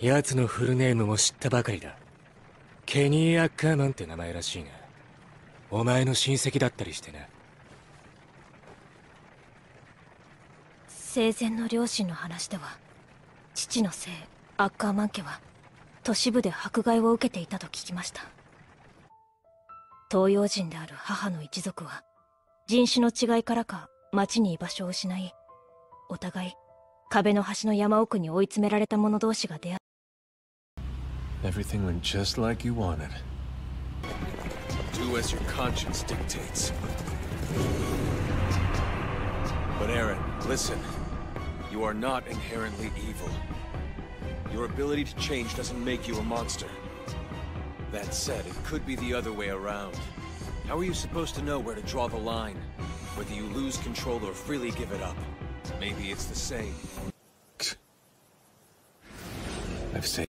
奴のフルネームも知ったばかりだ。ケニー・アッカーマンって名前らしいがお前の親戚だったりしてな。生前の両親の話では父の姓アッカーマン家は都市部で迫害を受けていたと聞きました。東洋人である母の一族は人種の違いからか町に居場所を失いお互い壁の端の山奥に追い詰められた者同士が出会 Everything went just like you wanted. Do as your conscience dictates. But Aaron, listen. You are not inherently evil. Your ability to change doesn't make you a monster. That said, it could be the other way around. How are you supposed to know where to draw the line? Whether you lose control or freely give it up? Maybe it's the same. I've saved.